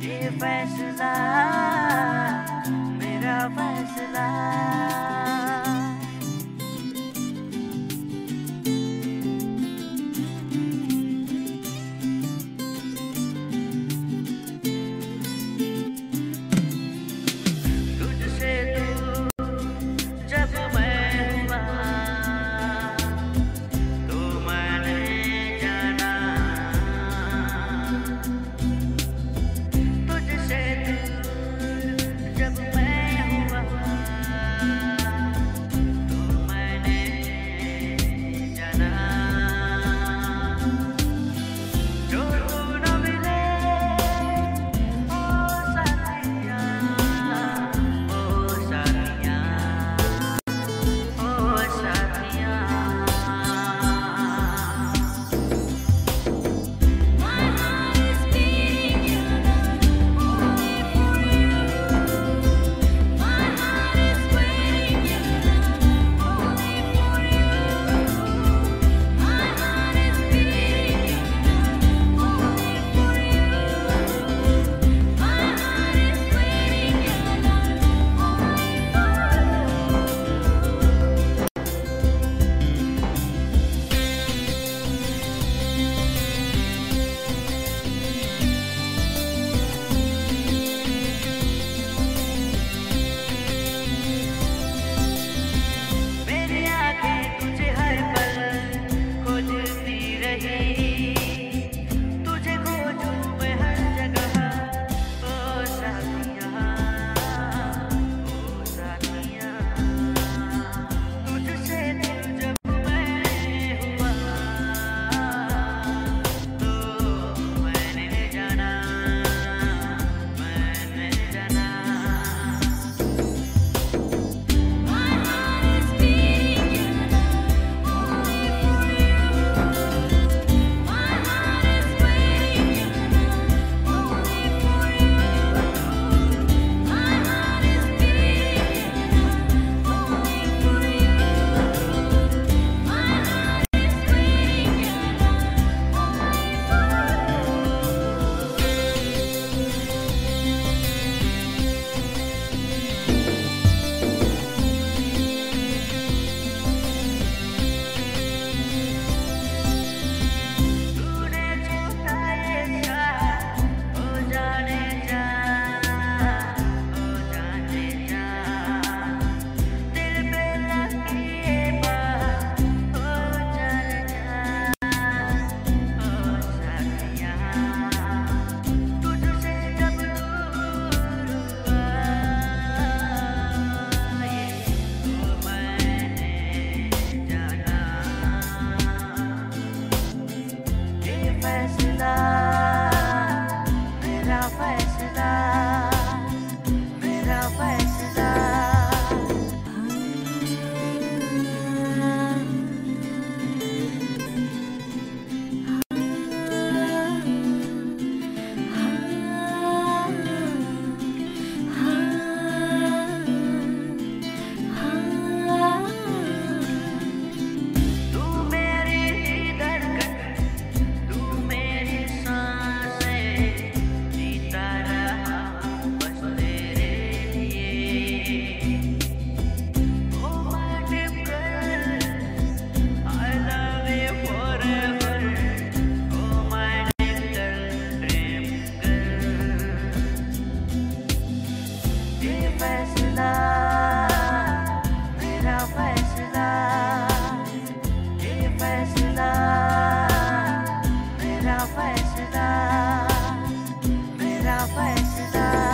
If I should love cantar. 搞快点时